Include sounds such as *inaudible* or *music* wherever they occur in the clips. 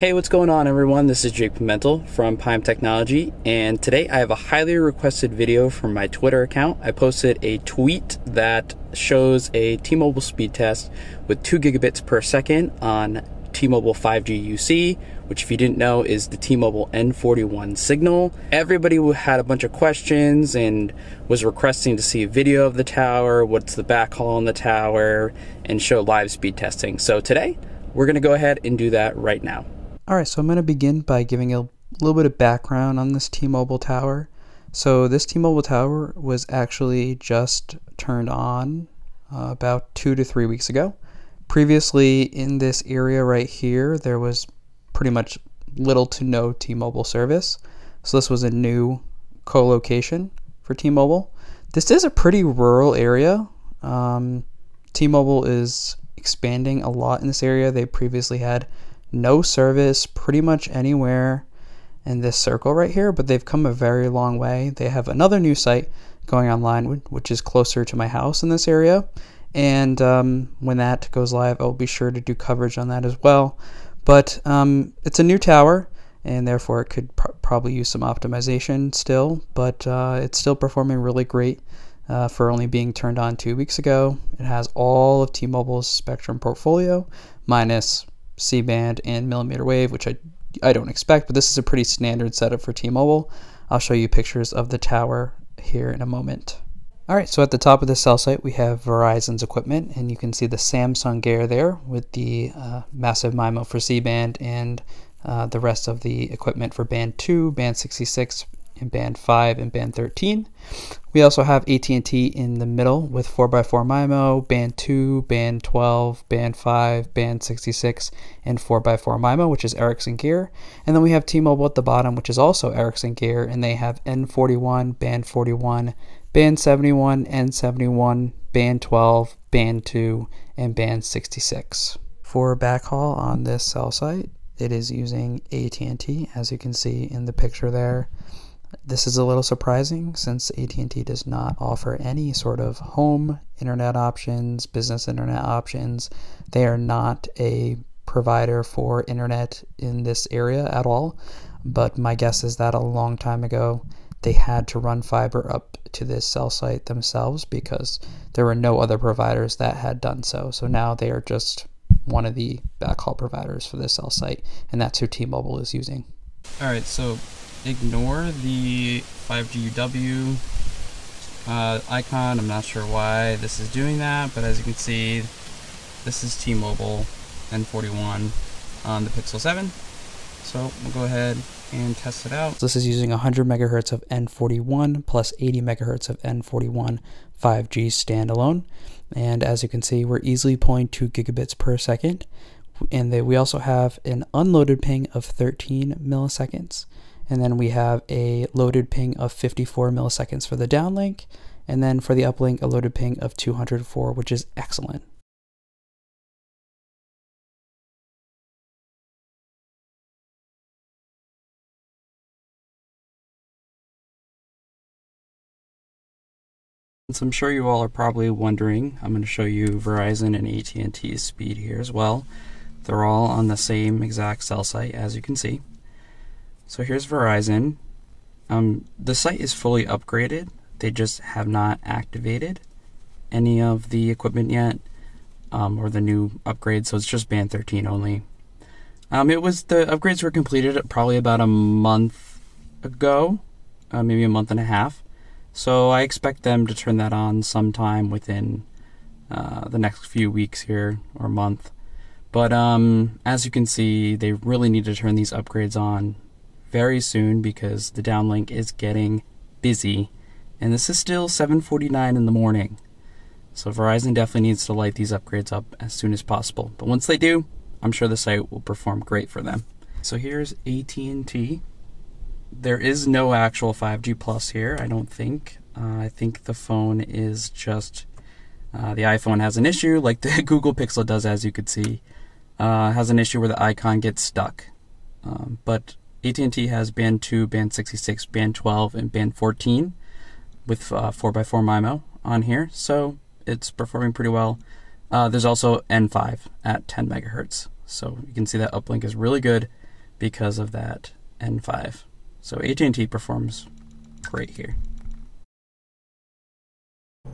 Hey, what's going on everyone? This is Jake Pimentel from Pime Technology, and today I have a highly requested video from my Twitter account. I posted a tweet that shows a T-Mobile speed test with 2 gigabits per second on T-Mobile 5G UC, which if you didn't know is the T-Mobile N41 signal. Everybody had a bunch of questions and was requesting to see a video of the tower, what's the backhaul on the tower, and show live speed testing. So today, we're going to go ahead and do that right now. Alright, so I'm going to begin by giving a little bit of background on this T-Mobile tower. So this T-Mobile tower was actually just turned on uh, about two to three weeks ago. Previously in this area right here, there was pretty much little to no T-Mobile service. So this was a new co-location for T-Mobile. This is a pretty rural area. Um, T-Mobile is expanding a lot in this area. They previously had no service pretty much anywhere in this circle right here, but they've come a very long way. They have another new site going online, which is closer to my house in this area. And um, when that goes live, I'll be sure to do coverage on that as well. But um, it's a new tower, and therefore it could pr probably use some optimization still, but uh, it's still performing really great. Uh, for only being turned on two weeks ago. It has all of T Mobile's Spectrum portfolio, minus C band and millimeter wave, which I, I don't expect, but this is a pretty standard setup for T Mobile. I'll show you pictures of the tower here in a moment. All right, so at the top of the cell site, we have Verizon's equipment, and you can see the Samsung Gear there with the uh, massive MIMO for C band and uh, the rest of the equipment for band 2, band 66, in band 5 and band 13. We also have AT&T in the middle with 4x4 MIMO, band 2, band 12, band 5, band 66, and 4x4 MIMO, which is Ericsson gear. And then we have T-Mobile at the bottom, which is also Ericsson gear, and they have N41, band 41, band 71, N71, band 12, band 2, and band 66. For backhaul on this cell site, it is using AT&T, as you can see in the picture there. This is a little surprising since AT&T does not offer any sort of home internet options, business internet options. They are not a provider for internet in this area at all. But my guess is that a long time ago they had to run fiber up to this cell site themselves because there were no other providers that had done so. So now they are just one of the backhaul providers for this cell site, and that's who T-Mobile is using. All right, so ignore the 5GUW uh, icon. I'm not sure why this is doing that, but as you can see, this is T-Mobile N41 on the Pixel 7. So we'll go ahead and test it out. This is using 100 megahertz of N41 plus 80 megahertz of N41 5G standalone. And as you can see, we're easily pulling 2 gigabits per second. And we also have an unloaded ping of 13 milliseconds. And then we have a loaded ping of 54 milliseconds for the downlink. And then for the uplink, a loaded ping of 204, which is excellent. So I'm sure you all are probably wondering, I'm going to show you Verizon and AT&T's speed here as well. They're all on the same exact cell site as you can see. So here's Verizon. Um, the site is fully upgraded. They just have not activated any of the equipment yet, um, or the new upgrades. So it's just band 13 only. Um, it was the upgrades were completed probably about a month ago, uh, maybe a month and a half. So I expect them to turn that on sometime within uh, the next few weeks here or month. But um, as you can see, they really need to turn these upgrades on very soon because the downlink is getting busy. And this is still 7:49 in the morning. So Verizon definitely needs to light these upgrades up as soon as possible. But once they do, I'm sure the site will perform great for them. So here's AT&T. There is no actual 5G Plus here, I don't think. Uh, I think the phone is just uh, the iPhone has an issue, like the *laughs* Google Pixel does, as you could see. Uh, has an issue where the icon gets stuck. Um, but AT&T has band 2, band 66, band 12, and band 14 with uh, 4x4 MIMO on here, so it's performing pretty well. Uh, there's also N5 at 10 megahertz, so you can see that uplink is really good. because of that N5. So AT&T performs great here.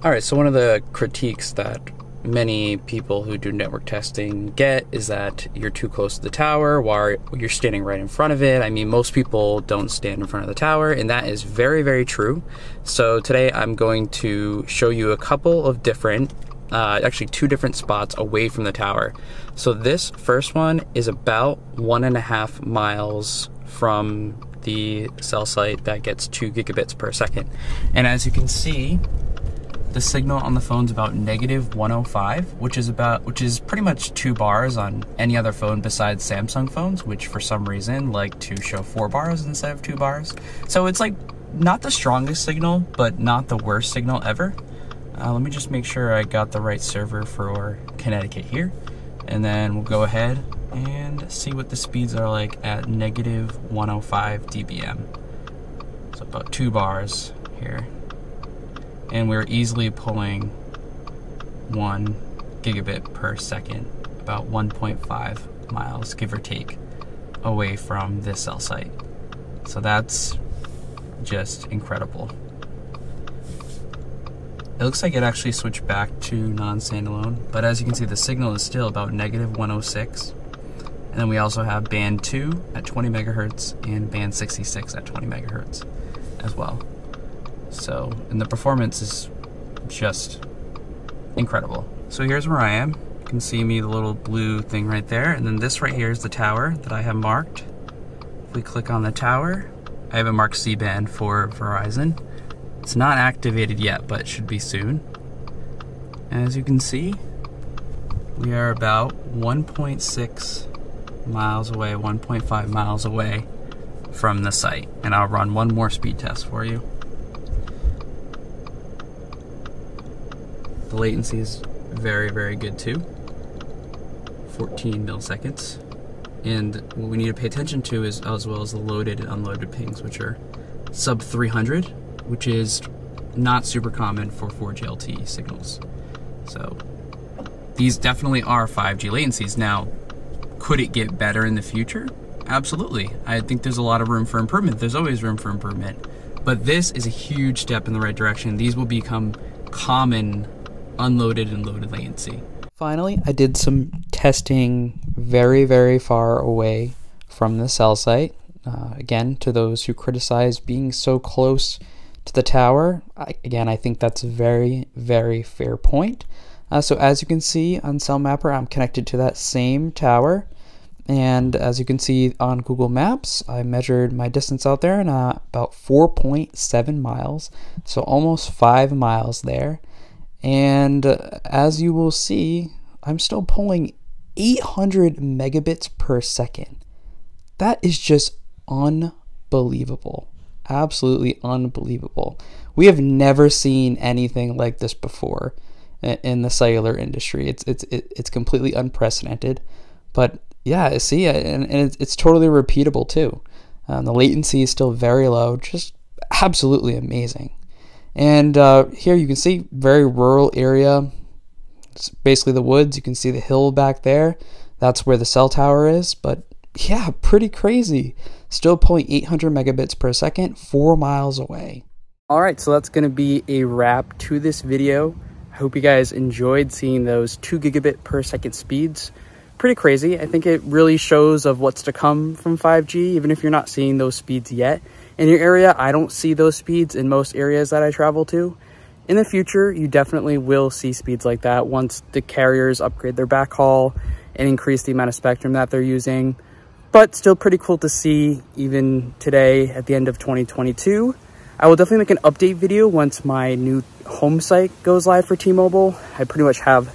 All right, so one of the critiques that many people who do network testing get is that you're too close to the tower while you're standing right in front of it. I mean, most people don't stand in front of the tower, and that is very, very true. So today I'm going to show you a couple of different, uh, actually two different spots away from the tower. So this first one is about one and a half miles from the cell site that gets two gigabits per second. And as you can see, the signal on the phone's about negative 105, which is about which is pretty much two bars on any other phone besides Samsung phones, which for some reason like to show four bars instead of two bars. So it's like not the strongest signal, but not the worst signal ever. Uh, let me just make sure I got the right server for Connecticut here, and then we'll go ahead and see what the speeds are like at negative 105 dBm. So about two bars here and we're easily pulling one gigabit per second, about 1.5 miles, give or take, away from this cell site. So that's just incredible. It looks like it actually switched back to non-standalone, but as you can see, the signal is still about negative 106. And then we also have band 2 at 20 megahertz and band 66 at 20 megahertz as well. So, and the performance is just incredible. So here's where I am. You can see me, the little blue thing right there. And then this right here is the tower that I have marked. If we click on the tower, I have a marked C-band for Verizon. It's not activated yet, but should be soon. As you can see, we are about 1.6 miles away, 1.5 miles away from the site. And I'll run one more speed test for you. The latency is very, very good too. 14 milliseconds. And what we need to pay attention to is as well as the loaded and unloaded pings, which are sub 300, which is not super common for 4G LTE signals. So these definitely are 5G latencies. Now, could it get better in the future? Absolutely. I think there's a lot of room for improvement. There's always room for improvement. But this is a huge step in the right direction. These will become common unloaded and loaded latency. Finally, I did some testing very, very far away from the cell site. Uh, again, to those who criticize being so close to the tower, I, again, I think that's a very, very fair point. Uh, so as you can see on Cell Mapper, I'm connected to that same tower. And as you can see on Google Maps, I measured my distance out there and uh, about 4.7 miles, so almost five miles there. And uh, as you will see, I'm still pulling 800 megabits per second. That is just unbelievable. Absolutely unbelievable. We have never seen anything like this before in the cellular industry. It's it's it's completely unprecedented. But yeah, see, and, and it's, it's totally repeatable too. Um, the latency is still very low, just absolutely amazing. And uh, here you can see very rural area. It's basically the woods. You can see the hill back there. That's where the cell tower is. But yeah, pretty crazy. Still pulling 800 megabits per second, four miles away. All right, so that's going to be a wrap to this video. I hope you guys enjoyed seeing those two gigabit per second speeds. Pretty crazy. I think it really shows of what's to come from 5G, even if you're not seeing those speeds yet in your area. I don't see those speeds in most areas that I travel to. In the future, you definitely will see speeds like that once the carriers upgrade their backhaul and increase the amount of spectrum that they're using. But still pretty cool to see even today at the end of 2022. I will definitely make an update video once my new home site goes live for T-Mobile. I pretty much have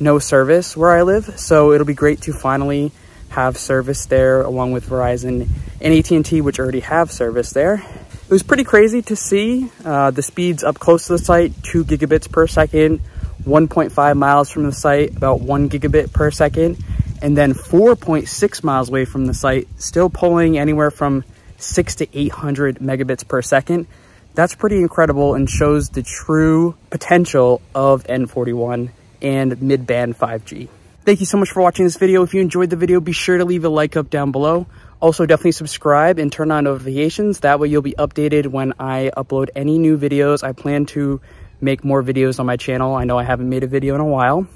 no service where I live, so it'll be great to finally have service there along with Verizon and AT&T, which already have service there. It was pretty crazy to see uh, the speeds up close to the site, two gigabits per second, 1.5 miles from the site, about one gigabit per second, and then 4.6 miles away from the site, still pulling anywhere from six to 800 megabits per second. That's pretty incredible and shows the true potential of N41 and mid-band 5G. Thank you so much for watching this video. If you enjoyed the video, be sure to leave a like up down below. Also, definitely subscribe and turn on notifications. That way you'll be updated when I upload any new videos. I plan to make more videos on my channel. I know I haven't made a video in a while.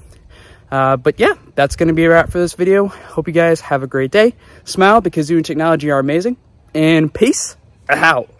Uh, but yeah, that's going to be a wrap for this video. Hope you guys have a great day. Smile because you and technology are amazing. And peace out.